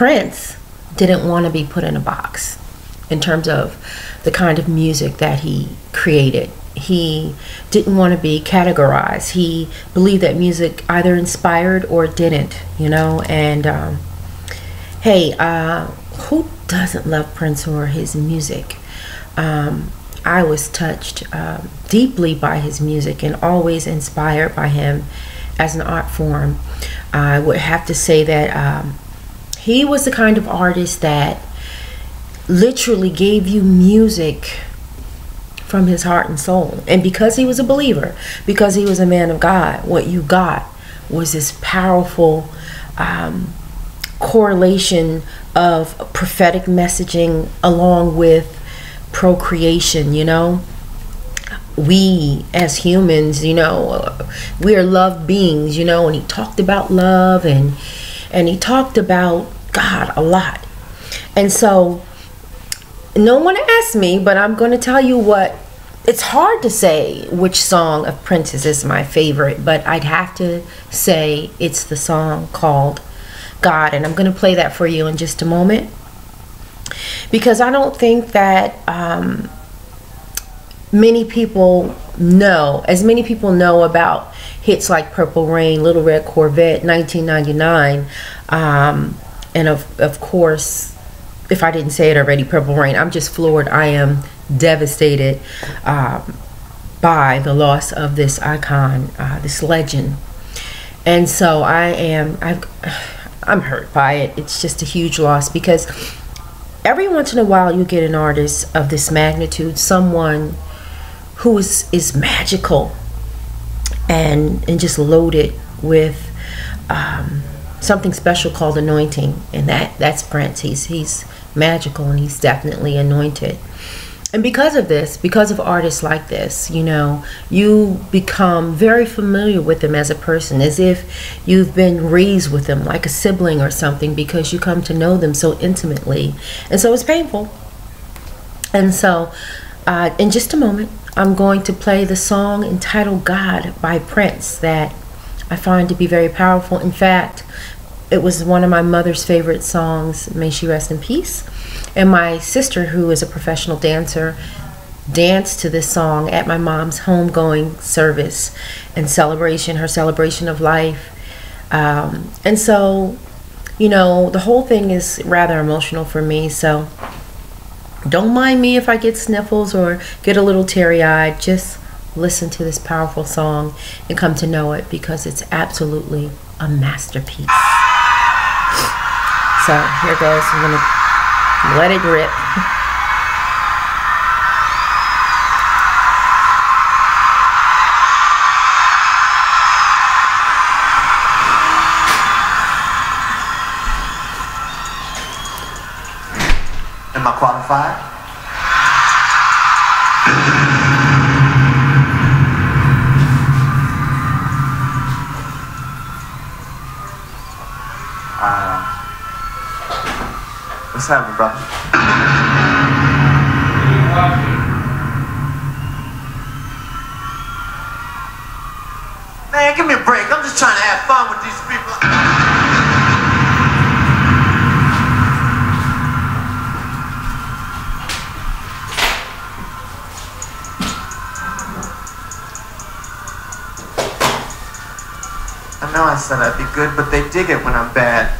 Prince didn't want to be put in a box in terms of the kind of music that he created. He didn't want to be categorized. He believed that music either inspired or didn't, you know. And um, hey, uh, who doesn't love Prince or his music? Um, I was touched uh, deeply by his music and always inspired by him as an art form. I would have to say that um, he was the kind of artist that literally gave you music from his heart and soul. And because he was a believer, because he was a man of God, what you got was this powerful um, correlation of prophetic messaging along with procreation, you know? We as humans, you know, we are love beings, you know, and he talked about love and and he talked about God a lot. And so no one asked me, but I'm going to tell you what it's hard to say which song of Prince's is my favorite, but I'd have to say it's the song called God, and I'm going to play that for you in just a moment because I don't think that um, many people know, as many people know about hits like Purple Rain, Little Red Corvette, 1999, um, and of, of course, if I didn't say it already, Purple Rain, I'm just floored. I am devastated um, by the loss of this icon, uh, this legend. And so I am, i I'm hurt by it. It's just a huge loss because every once in a while you get an artist of this magnitude, someone who is, is magical and, and just loaded with um, something special called anointing. And that, that's Prince. He's, he's magical and he's definitely anointed and because of this, because of artists like this, you know, you become very familiar with them as a person, as if you've been raised with them like a sibling or something, because you come to know them so intimately. And so it's painful. And so, uh, in just a moment, I'm going to play the song entitled God by Prince that I find to be very powerful. In fact, it was one of my mother's favorite songs, May She Rest in Peace. And my sister, who is a professional dancer, danced to this song at my mom's homegoing service and celebration, her celebration of life. Um, and so, you know, the whole thing is rather emotional for me. So don't mind me if I get sniffles or get a little teary eyed. Just listen to this powerful song and come to know it because it's absolutely a masterpiece. So here goes. I'm going to let it rip. What's brother? Man, give me a break. I'm just trying to have fun with these people. I know I said I'd be good, but they dig it when I'm bad.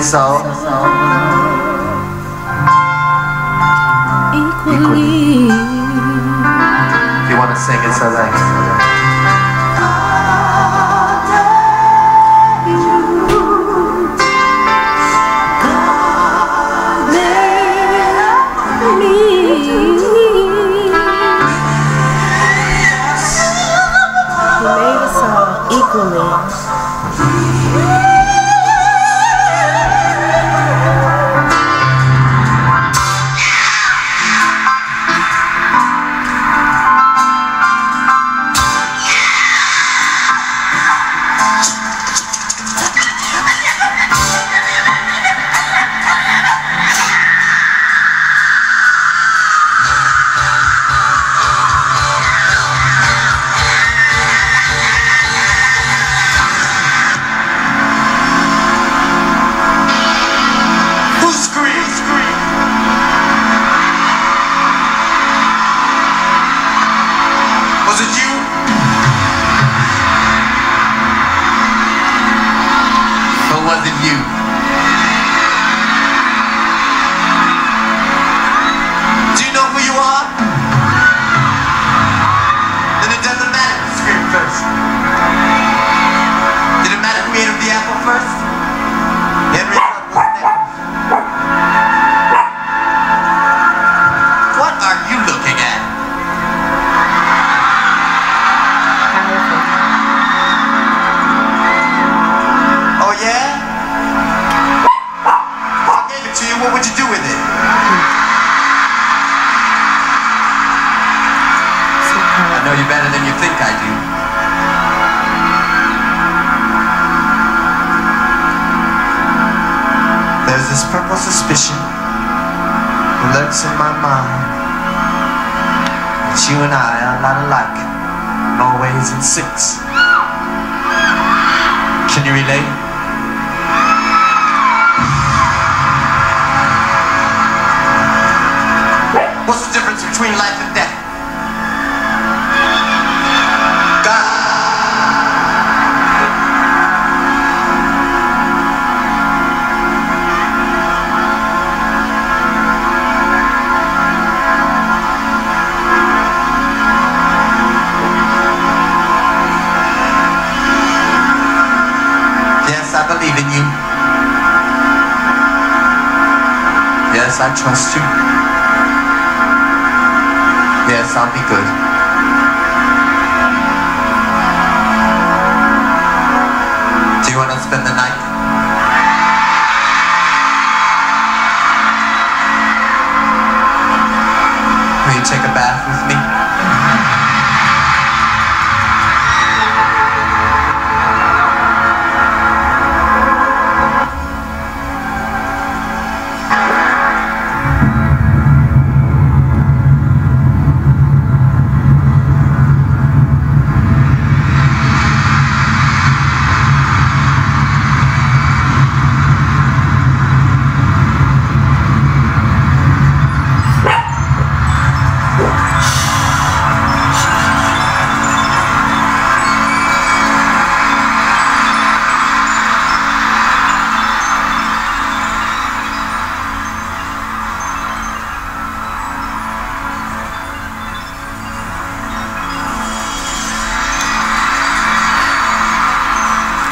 Made us all Equally. If you want to sing, it's alright. Know you better than you think I do. There's this purple suspicion that lurks in my mind that you and I are a lot alike in all ways and six. Can you relate? What's the difference between life and death? I trust you. Yes, I'll be good.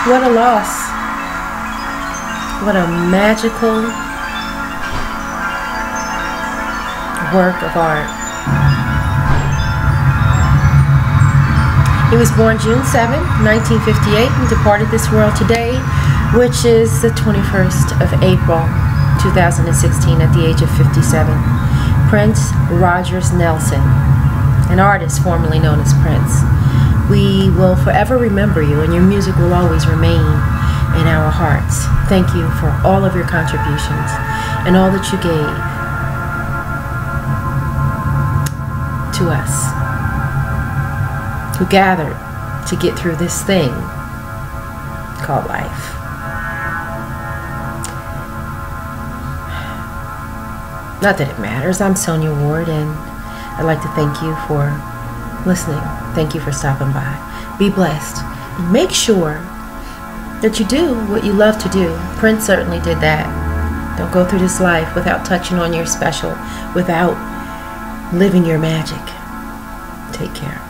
What a loss. What a magical work of art. He was born June 7, 1958, and departed this world today, which is the 21st of April, 2016, at the age of 57. Prince Rogers Nelson, an artist formerly known as Prince. We will forever remember you, and your music will always remain in our hearts. Thank you for all of your contributions and all that you gave to us who gathered to get through this thing called life. Not that it matters. I'm Sonya Ward, and I'd like to thank you for listening. Thank you for stopping by. Be blessed. Make sure that you do what you love to do. Prince certainly did that. Don't go through this life without touching on your special, without living your magic. Take care.